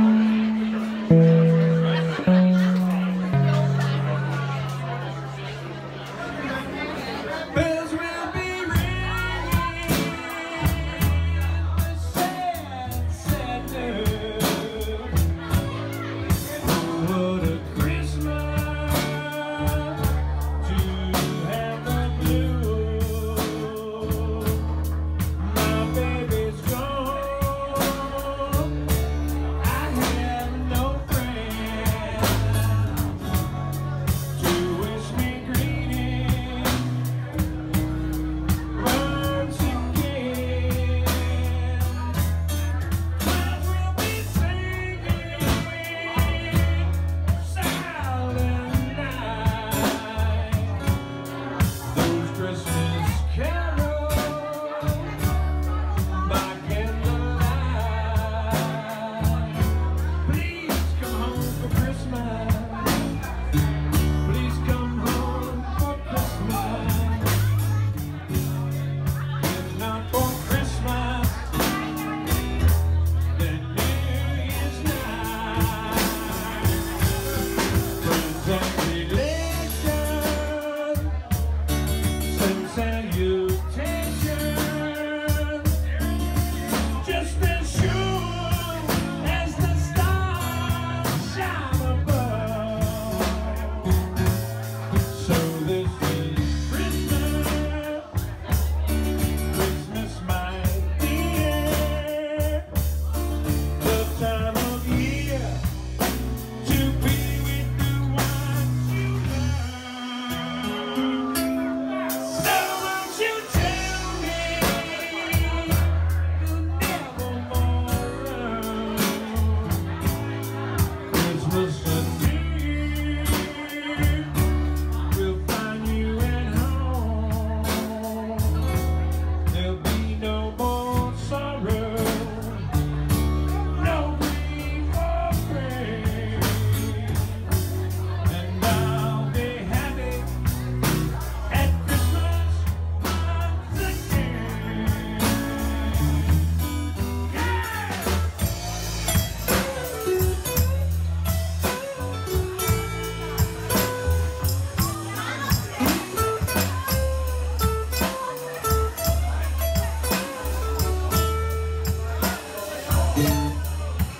Mm-hmm.